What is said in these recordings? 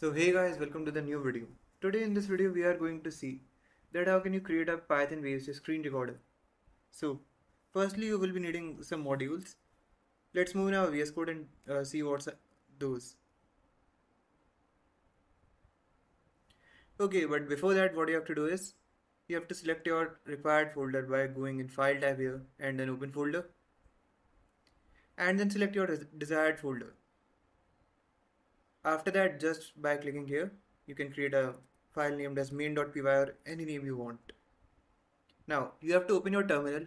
So hey guys, welcome to the new video. Today in this video we are going to see that how can you create a Python based screen recorder. So firstly you will be needing some modules. Let's move now VS Code and uh, see what's those. Okay, but before that what you have to do is you have to select your required folder by going in file tab here and then open folder and then select your desired folder after that, just by clicking here, you can create a file named as main.py or any name you want. Now, you have to open your terminal.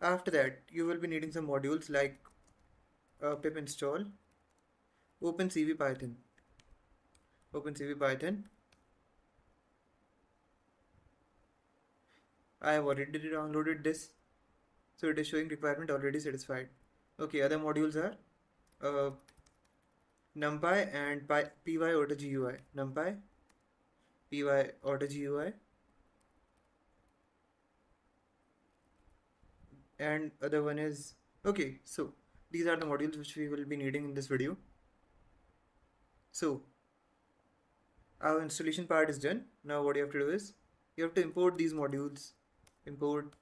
After that, you will be needing some modules like uh, pip install, OpenCV Python, OpenCV Python. I have already downloaded this so it is showing requirement already satisfied. Okay other modules are uh, numpy and py, py auto gui numpy py auto gui and other one is okay so these are the modules which we will be needing in this video. So our installation part is done. Now what you have to do is you have to import these modules. Import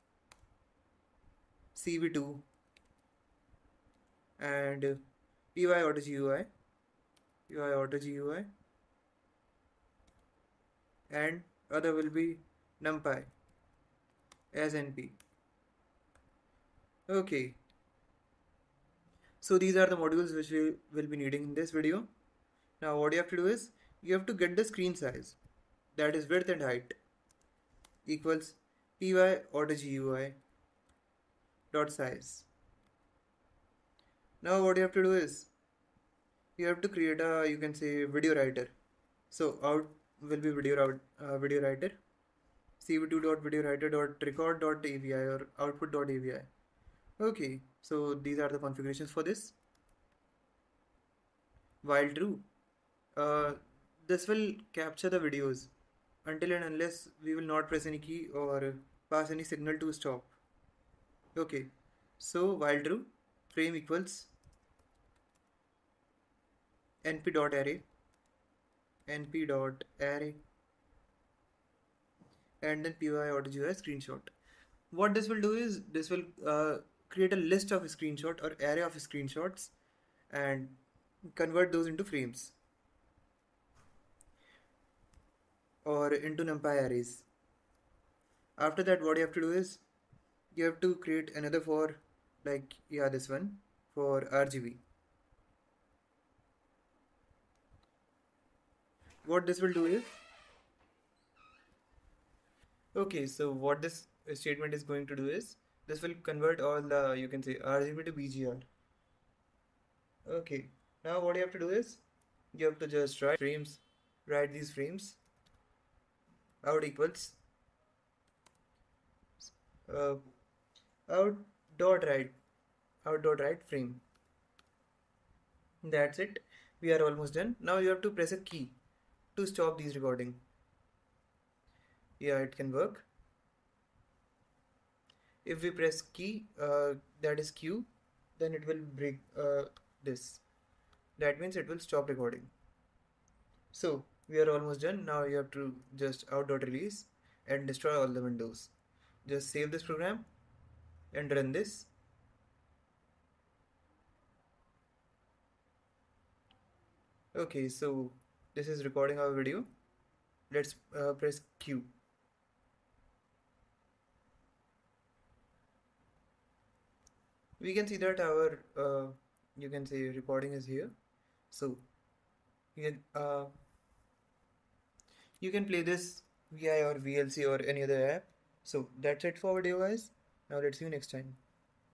CV2 and py auto GUI, auto GUI and other will be numpy as np. Okay, so these are the modules which we will be needing in this video. Now what you have to do is you have to get the screen size that is width and height equals py auto GUI dot size. Now what you have to do is you have to create a you can say video writer. So out will be video out uh, video writer cv2 dot video writer dot record dot avi or output dot avi. Okay, so these are the configurations for this. While true, uh, this will capture the videos until and unless we will not press any key or pass any signal to stop okay. So while true frame equals np dot array np dot array and then py auto GUI screenshot. What this will do is this will uh, create a list of screenshot or array of screenshots and convert those into frames or into numpy arrays. After that what you have to do is you have to create another for like yeah this one for RGB what this will do is okay so what this statement is going to do is this will convert all the you can say RGB to BGR okay now what you have to do is you have to just write frames write these frames out equals uh, out dot write out dot write frame. That's it. We are almost done. Now you have to press a key to stop this recording. Yeah it can work. If we press key uh, that is q then it will break uh, this. That means it will stop recording. So we are almost done. Now you have to just out dot release and destroy all the windows. Just save this program and run this. Okay so this is recording our video. Let's uh, press Q. We can see that our uh, you can say recording is here. So you can uh, you can play this VI or VLC or any other app. So that's it for video guys now let's see you next time.